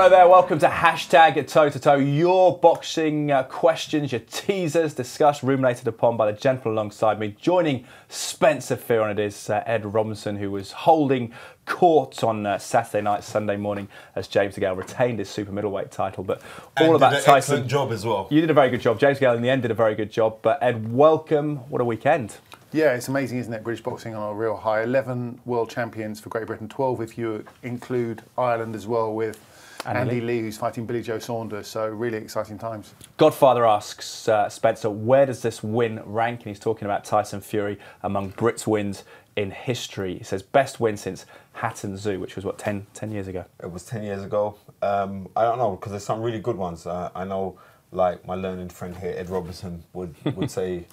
Hello there, welcome to hashtag toe to toe. Your boxing uh, questions, your teasers discussed, ruminated upon by the gentleman alongside me. Joining Spencer Fear Fearon, it is uh, Ed Robinson, who was holding court on uh, Saturday night, Sunday morning, as James DeGale retained his super middleweight title. But all And about did an Tyson. excellent job as well. You did a very good job. James DeGale in the end did a very good job. But Ed, welcome. What a weekend. Yeah, it's amazing, isn't it? British boxing on a real high. 11 world champions for Great Britain, 12 if you include Ireland as well, with Andy Andy, Lee. Lee. who's fighting Billy Joe Saunders. So, really exciting times. Godfather asks uh, Spencer, where does this win rank? And he's talking about Tyson Fury among Brits' wins in history. He says, best win since Hatton Tszyu, which was, what, 10, 10 years ago? It was 10 years ago. Um, I don't know, because there's some really good ones. Uh, I know, like, my learned friend here, Ed Robinson, would, would say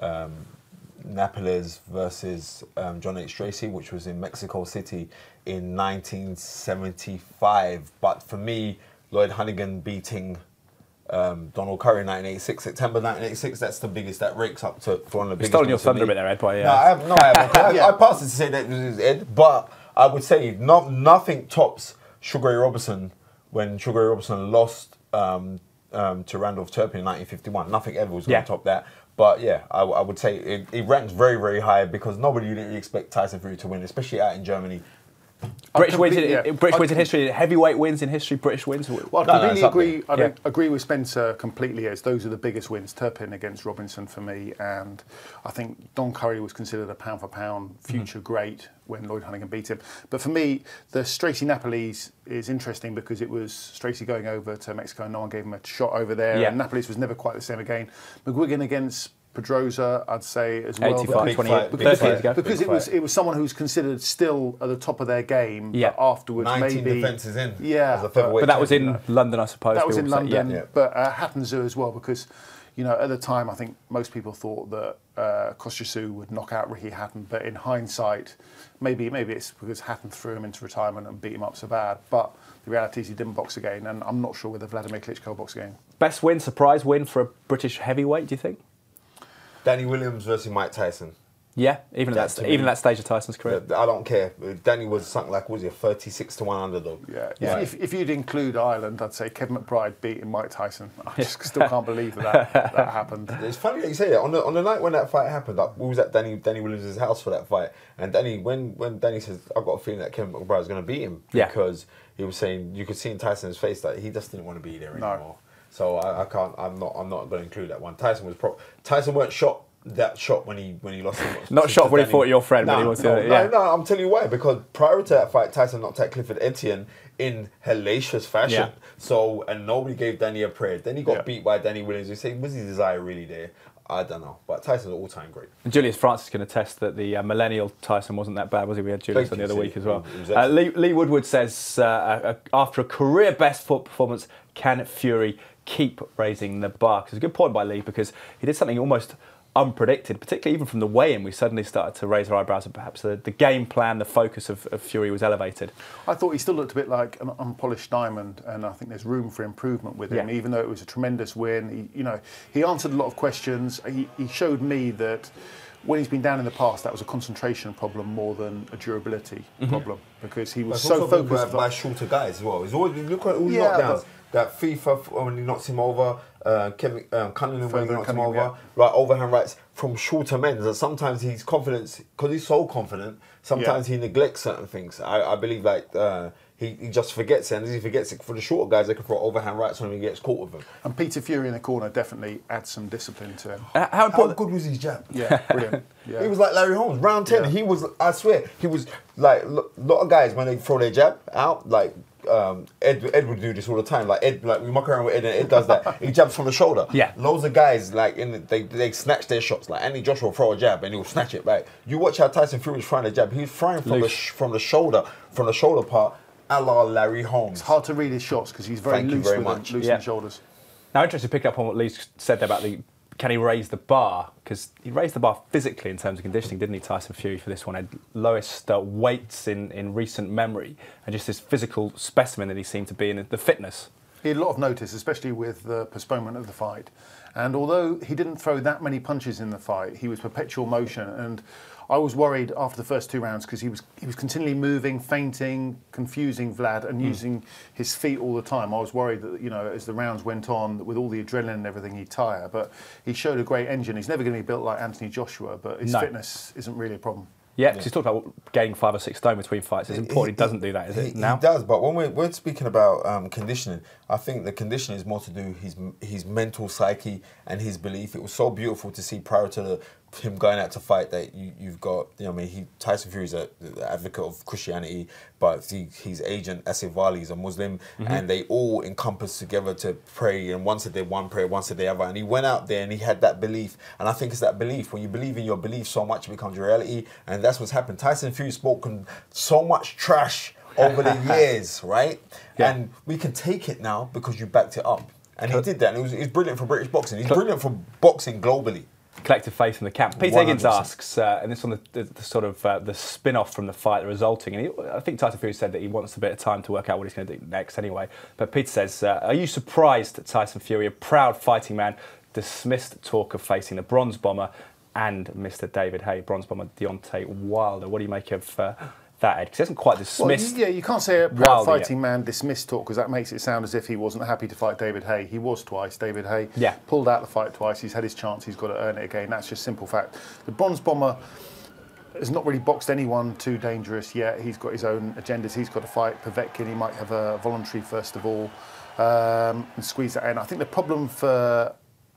um, Napoles versus um, John H. Stracy, which was in Mexico City in 1975. But for me, Lloyd Honeyghan beating um, Donald Curry in 1986, September 1986, that's the biggest, that rakes up to for one of the biggest. stolen your thunder a bit there, Ed, by, uh, No, I have, no, I haven't. I, I passed it to say that it was Ed, but I would say no, nothing tops Sugar Ray Robinson when Sugar Ray Robinson lost um, um, to Randolph Turpin in 1951. Nothing ever was going to Yeah. top that. But yeah, I, I would say it, it ranks very, very high because nobody really expect Tyson Fury to win, especially out in Germany. British wins, in, yeah. British wins in history, heavyweight wins in history, British wins. Well, I No, no, completely agree. there. I don't Yeah. agree with Spencer completely. As those are the biggest wins. Turpin against Robinson for me, and I think Don Curry was considered a pound for pound future mm-hmm. great when Lloyd Honeyghan beat him. But for me, the Stracy Napoles is interesting because it was Stracy going over to Mexico, and no one gave him a shot over there, Yeah. and Napoles was never quite the same again. McGuigan against. Pedroza, I'd say as well. 85, Big 20, fight, 30 years ago. because it was it was someone who was considered still at the top of their game. Yeah. but afterwards 19 maybe defences in Yeah, but- But that was champion. in London, I suppose. that was in. London, Yeah. Yeah. but uh, Hatton Tszyu as well because, you know, at the time I think most people thought that uh, Kostya Tszyu would knock out Ricky Hatton, but in hindsight, maybe maybe it's because Hatton threw him into retirement and beat him up so bad. But the reality is he didn't box again, and I'm not sure whether Wladimir Klitschko will box again. Best win, surprise win for a British heavyweight, do you think? Danny Williams versus Mike Tyson. Yeah, even at, That's that, to even me- that stage of Tyson's career. I don't care. Danny was something like, what was he, a 36 to 1 underdog? Yeah, Yeah. If, if you'd include Ireland, I'd say Kevin McBride beating Mike Tyson. I just still can't believe that that, that happened. It's funny that you say that. On the on the night when that fight happened, like, we was at Danny Danny Williams' house for that fight, and Danny when when Danny says, "I've got a feeling that Kevin McBride is going to beat him," Yeah. because he was saying you could see in Tyson's face that he just didn't want to be there No. So I, I can't. I'm not. I'm not going to include that one. Tyson was pro. Tyson weren't shot. That shot when he when he lost. him Not shot when he Danny. fought your friend, No, he was, no, no, yeah. no, I'm telling you why. Because prior to that fight, Tyson knocked out Clifford Etienne in hellacious fashion. Yeah. So and nobody gave Danny a prayer. Then he got Yeah. beat by Danny Williams. You say, was his desire really there? I don't know. But Tyson's all-time great. And Julius Francis can attest that the uh, millennial Tyson wasn't that bad, was he? We had Julius on the other week as well. Uh, Lee, Lee Woodward says, uh, uh, after a career best foot performance, can Fury keep raising the bar? 'Cause It's a good point by Lee because he did something almost unpredicted, particularly even from the weigh-in. We suddenly started to raise our eyebrows, and perhaps the, the game plan, the focus of, of Fury was elevated. I thought he still looked a bit like an unpolished diamond, and I think there's room for improvement with him. Yeah. Even though it was a tremendous win, he, you know, he answered a lot of questions. He, he showed me that when he's been down in the past, that was a concentration problem more than a durability Mm-hmm. problem because he was It's so also been focused. by, by shorter guys as well. He's always look at all the Yeah, knockdowns. That FIFA when he knocks him over, uh, Kevin um, Cunningham when he knocks him over, right overhand rights from shorter men. That sometimes he's confidence because he's so confident. Sometimes he neglects certain things. I, I believe like uh, he, he just forgets it, and as he forgets it for the shorter guys, they can throw overhand rights when he gets caught with them. and Peter Fury in the corner definitely adds some discipline to him. Uh, How How good was his jab? Yeah, brilliant. Yeah. He was like Larry Holmes, round ten. Yeah. He was, I swear, he was like a lot of guys when they throw their jab out, like um, Ed, Ed would do this all the time. Like Ed, like we muck around with Ed, and Ed does that. he jabs from the shoulder. Yeah. loads of guys like in the, they they snatch their shots. Like Andy Joshua will throw a jab and he'll snatch it back. You watch how Tyson Fury was throwing a jab. He's throwing from the sh- from the shoulder, from the shoulder part, a la Larry Holmes. It's hard to read his shots because he's very Thank you loose very with much. them, loose Yeah. in the shoulders. Now, interested to pick up on what Lee said there about the can he raise the bar? Because he raised the bar physically in terms of conditioning, didn't he, Tyson Fury, for this one? Had lowest uh, weights in, in recent memory, and just this physical specimen that he seemed to be in the fitness. He had a lot of notice, especially with the postponement of the fight. And although he didn't throw that many punches in the fight, he was perpetual motion. And I was worried after the first two rounds because he was he was continually moving, feinting, confusing Vlad, and hmm. using his feet all the time. I was worried that you know as the rounds went on, with all the adrenaline and everything, he'd tire. But he showed a great engine. He's never going to be built like Anthony Joshua, but his No. fitness isn't really a problem. Yeah, because he's talked about gaining five or six stone between fights. It's important he, doesn't do that, is it? He, now? he does, but when we're, we're speaking about um, conditioning, I think the conditioning is more to do his his mental psyche and his belief. It was so beautiful to see prior to the, him going out to fight that you, you've got, you know, I mean, he Tyson Fury's a the advocate of Christianity, but he, his agent Asif is a Muslim, mm-hmm. and they all encompass together to pray. And once a day, one prayer, once a day, other. And he went out there and he had that belief. And I think it's that belief. When you believe in your belief so much, it becomes reality. And that's what's happened. Tyson Fury spoken so much trash over the years, right? Yeah. And we can take it now because you backed it up. And he did that. And it was, it was brilliant for British boxing. He's brilliant for boxing globally. Collective faith in the camp. Pete Higgins 100%. asks, uh, and this on the, the, the sort of uh, the spin-off from the fight, the resulting, and he, I think Tyson Fury said that he wants a bit of time to work out what he's going to do next anyway. But Peter says, uh, are you surprised that Tyson Fury, a proud fighting man, dismissed talk of facing the Bronze Bomber and Mr. David Haye, Bronze Bomber Deontay Wilder? What do you make of uh, that, Ed? Because he hasn't quite Well, dismissed. yeah, you can't say a proud Wilder yet. fighting man dismissed talk because that makes it sound as if he wasn't happy to fight David Haye. He was twice. David Haye Yeah. pulled out the fight twice. He's had his chance. He's got to earn it again. That's just simple fact. The Bronze Bomber has not really boxed anyone too dangerous yet. He's got his own agendas. He's got to fight Povetkin. He might have a voluntary first of all um, and squeeze that in. I think the problem for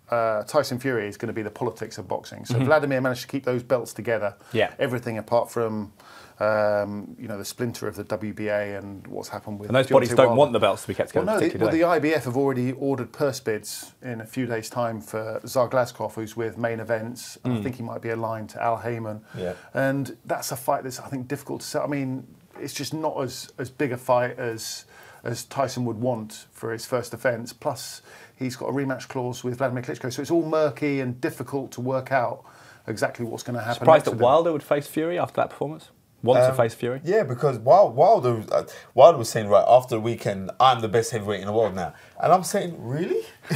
uh, Tyson Fury is going to be the politics of boxing. So Wladimir managed to keep those belts together. Mm-hmm. Yeah. Everything apart from um, you know the splinter of the WBA and what's happened with and those Deontay bodies don't Wilder. want the belts to be kept together. Well, no, the, well, the IBF have already ordered purse bids in a few days' time for Tsar Glazkov, who's with main events, and I think he might be aligned to Al Haymon. Yeah. And that's a fight that's I think difficult to sell. I mean, it's just not as as big a fight as as Tyson would want for his first offence. Plus, he's got a rematch clause with Wladimir Klitschko, so it's all murky and difficult to work out exactly what's going to happen. Surprised next that. Wilder would face Fury after that performance? Want to Um, face Fury? Yeah, because Wild, Wilder, uh, Wilder was saying, right, after the weekend, I'm the best heavyweight in the world now. And I'm saying, really?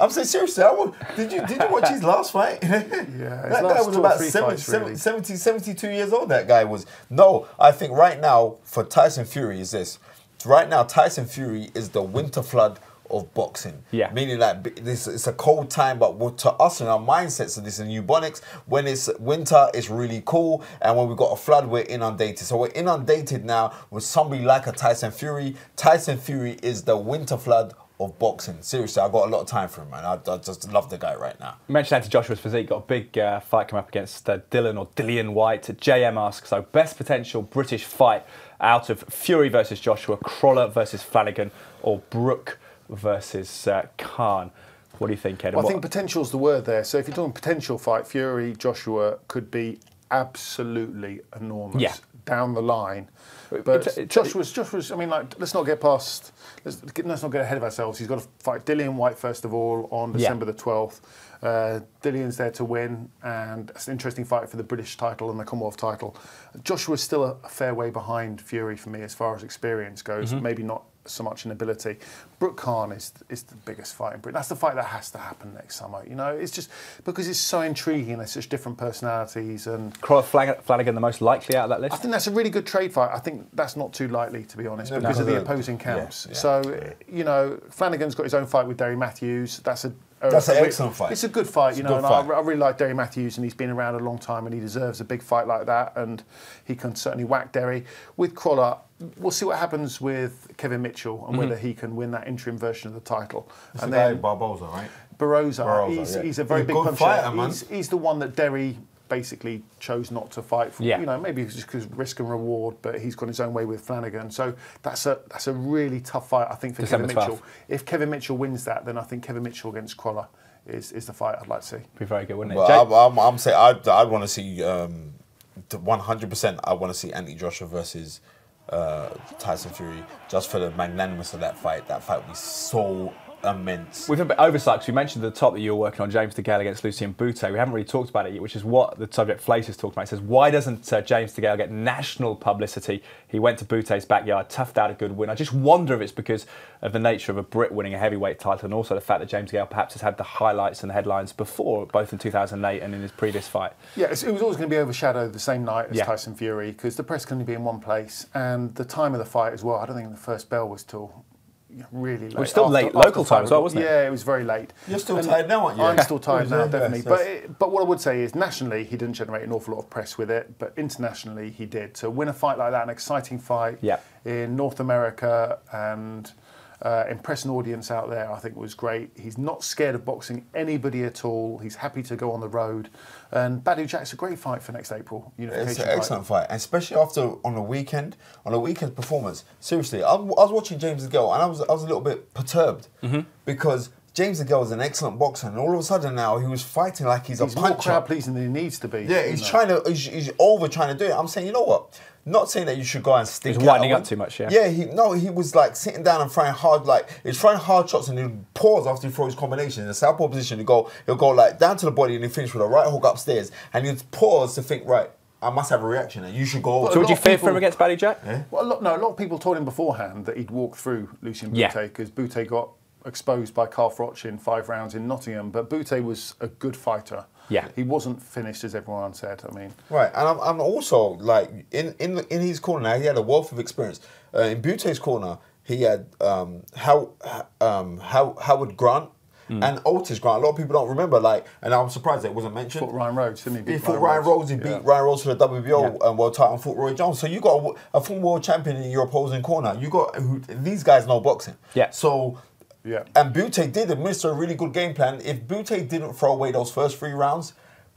I'm saying, seriously, I wa- did you did you watch his last fight? his that guy was about three 70, fights, really. 70, 72 years old, that guy was. No, I think right now, for Tyson Fury, is this. Right now, Tyson Fury is the winter flood of boxing. Yeah. Meaning that this it's a cold time, but what- to us in our mindsets, so this is Ebonics. When it's winter, it's really cool, and when we got a flood, we're inundated. So we're inundated now with somebody like a Tyson Fury. Tyson Fury is the winter flood of boxing. Seriously, I've got a lot of time for him, man. I, I just love the guy right now. You mentioned Anthony Joshua's physique, got a big uh, fight coming up against uh, Dylan or Dillian Whyte. JM asks, so best potential British fight out of Fury versus Joshua, Crolla versus Flanagan, or Brook versus uh, Khan. What do you think, Ed? Well, I What- think potential's the word there. So if you're talking potential fight, Fury Joshua could be absolutely enormous Yeah. down the line. But It's- it's- Joshua's, Joshua's. I mean, like, let's not get past. Let's, let's not get ahead of ourselves. He's got to fight Dillian Whyte first of all on Yeah. December the 12th. Uh, Dillian's there to win, and it's an interesting fight for the British title and the Commonwealth title. Joshua's still a, a fair way behind Fury for me as far as experience goes. Mm-hmm. Maybe not so much in ability. Brook Khan is is the biggest fight in Britain. That's the fight that has to happen next summer. You know, it's just because it's so intriguing. There's such different personalities, and Crolla Flag- Flanagan the most likely out of that list? I think that's a really good trade fight. I think that's not too likely, to be honest, No, because no, of the opposing camps. yeah, so, you know, Flanagan's got his own fight with Derry Matthews. That's a a- Oh, That's an excellent fight. It's a good fight, It's you know, and I. I really like Derry Matthews, and he's been around a long time, and he deserves a big fight like that, and he can certainly whack Derry. With Crolla, we'll see what happens with Kevin Mitchell and mm-hmm. whether he can win that interim version of the title. It's and the then Barboza, right? Barboza, he's, yeah. he's a very He's a big puncher. fighter. He's, he's the one that Derry basically chose not to fight for. Yeah. You know, maybe it's just because risk and reward, but he's gone his own way with Flanagan. So that's a that's a really tough fight, I think, for December Kevin 12th. Mitchell. If Kevin Mitchell wins that, then I think Kevin Mitchell against Crolla is, is the fight I'd like to see. Be very good, wouldn't it? Well, I'm, I'm, I'm saying I'd, I'd want to see um, 100%. I want to see Anthony Joshua versus uh, Tyson Fury just for the magnanimous of that fight. That fight would be so immense. With a bit of oversight, 'cause we mentioned at the top that you were working on James DeGale against Lucian Bute. We haven't really talked about it yet, which is what the subject Flace has talked about. He says, why doesn't uh, James DeGale get national publicity? He went to Bute's backyard, toughed out a good win. I just wonder if it's because of the nature of a Brit winning a heavyweight title and also the fact that James DeGale perhaps has had the highlights and the headlines before, both in 2008 and in his previous fight. Yeah, it was always going to be overshadowed the same night as Yeah. Tyson Fury because the press can only be in one place and the time of the fight as well. I don't think the first bell was till really late. was still after- late local time as well, was- wasn't it? Yeah, it was very late. You're still And tired now, aren't you? I'm still tired now, Yes, definitely. yes. But it, but what I would say is nationally he didn't generate an awful lot of press with it, but internationally he did. To win a fight like that, an exciting fight Yeah. in North America and. Uh, impress an audience out there, I think was great. He's not scared of boxing anybody at all. He's happy to go on the road. And Badou Jack's a great fight for next April. Unification It's an fight. excellent fight, and especially after on a weekend, on a weekend performance. Seriously, I, I was watching James DeGale, and I was I was a little bit perturbed Mm-hmm. because James DeGale is an excellent boxer, and all of a sudden now he was fighting like he's, He's a more crowd pleasing than he needs to be. Yeah, he's know. trying to. He's, he's over trying to do it. I'm saying, you know what? Not saying that you should go and stick. He's out winding a up too much, yeah. Yeah, he no, he was like sitting down and throwing hard, like he's throwing hard shots and he'll pause after he throws his combination. In the southpaw position, he go, he'll go like down to the body and he finish with a right hook upstairs, and he'd pause to think, right, I must have a reaction, and you should go. Well, So would you lot fear for him against Badou Jack? Yeah? Well, a lot, no, a lot of people told him beforehand that he'd walk through Lucien Yeah. Bute because Bute got exposed by Carl Froch in five rounds in Nottingham. But Bute was a good fighter. Yeah. He wasn't finished, as everyone said. I mean, Right, and I'm, I'm also like in in in his corner now. He had a wealth of experience. Uh, in Bute's corner, he had um, How, um, How, Howard Grant Hmm. and Otis Grant. A lot of people don't remember. Like, and I'm surprised that it wasn't mentioned. fought Ryan Rhodes, didn't he? He Beat fought Ryan Rhodes. He Yeah. beat Ryan Rhodes for the WBO Yeah. um, world title and fought Roy Jones. So you got a, a former world champion in your opposing corner. You got who, these guys know boxing. Yeah. So. Yeah. And Bute did administer a really good game plan. If Bute didn't throw away those first three rounds,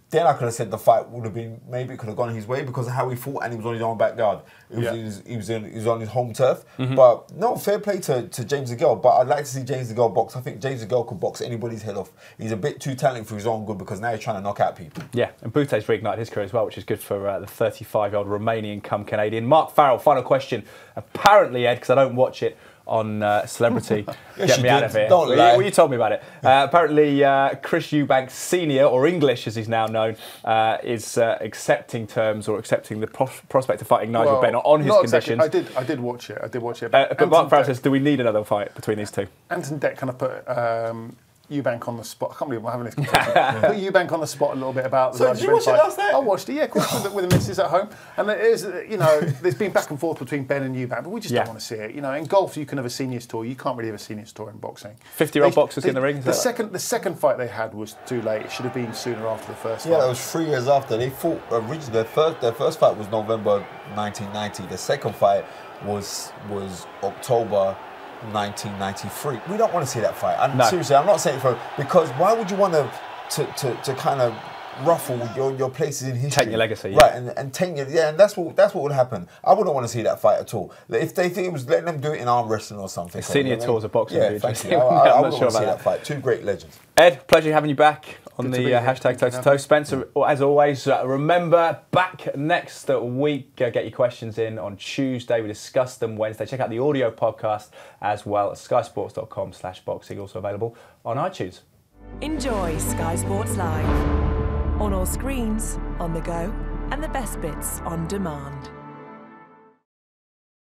then I could have said the fight would have been maybe it could have gone his way because of how he fought and he was on his own backyard. He was, Yeah. he was, he was, in, he was on his home turf. Mm-hmm. But no, fair play to, to James DeGale. But I'd like to see James DeGale box. I think James DeGale could box anybody's head off. He's a bit too talented for his own good because now he's trying to knock out people. Yeah, and Bute's reignited his career as well, which is good for uh, the 35-year-old Romanian come Canadian. Mark Farrell, final question. Apparently, Ed, because I don't watch it on uh, Celebrity, Yes, get me out of here. Don't well, lie. You, well, you told me about it. Uh, apparently, uh, Chris Eubank Senior, or English as he's now known, uh, is uh, accepting terms or accepting the pros- prospect of fighting Nigel Well, Bennett on his not exactly. conditions. I did. I did watch it. I did watch it. Uh, but Mark Farrell says, do we need another fight between these two? Ant and Dec kind of put um, Eubank on the spot. I can't believe I'm having this conversation. put Eubank on the spot a little bit about the So Nigel did you Benn watch it last night? I watched it, yeah, of course, with, the- with the missus at home. And it is, uh, you know, there's been back and forth between Benn and Eubank, but we just Yeah. don't want to see it. You know, in golf you can have a seniors tour. You can't really have a seniors tour in boxing. 50-year-old boxers they- in the ring, The that- second, the second fight they had was too late. It should have been sooner after the first Yeah, fight. that was three years after they fought. Originally, their first their first fight was November 1990. The second fight was was October 1993. We don't want to see that fight. And No. seriously, I'm not saying it for because why would you want to to to, to kind of ruffle your, your places in history, your legacy, yeah. right? And and take your yeah, and that's what that's what would happen. I wouldn't want to see that fight at all. If they think it was letting them do it in arm wrestling or something, Senior you know, tours of boxing Yeah, would be thank you. I, I, I'm I not wouldn't sure want to see about that fight. Two great legends. Ed, pleasure having you back on Good the be uh, hashtag Thank toe to for toe. having me. Spencer, as always, uh, remember back next week. Uh, get your questions in on Tuesday. We discuss them Wednesday. Check out the audio podcast as well at skysports.com slash boxing. Also available on iTunes. Enjoy Sky Sports Live on all screens, on the go, and the best bits on demand.